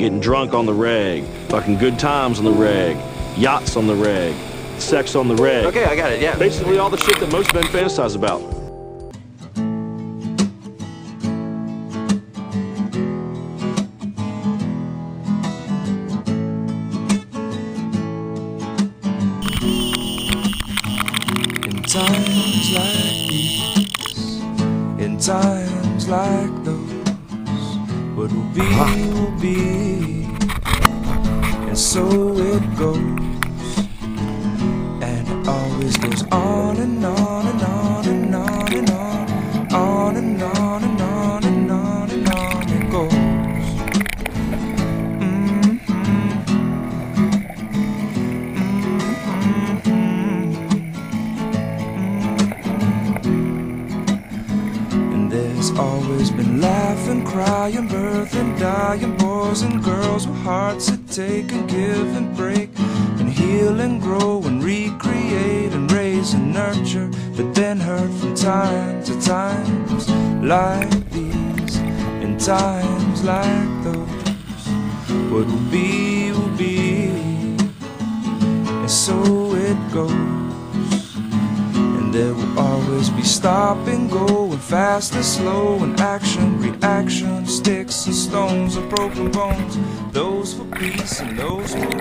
getting drunk on the reg, fucking good times on the reg, yachts on the reg, sex on the reg. Okay, I got it, yeah. Basically all the shit that most men fantasize about. In times like these, in times like those, what will be will be, and so it goes, and it always goes on and on and on And always been laughing, crying, birthing, dying. Boys and girls with hearts that take and give and break. And heal and grow and recreate and raise and nurture, but then hurt from time to times. Like these, in times like those. What will be, will be, and so it goes. There will always be stop and go and fast and slow and action, reaction, sticks and stones and broken bones. Those for peace and those for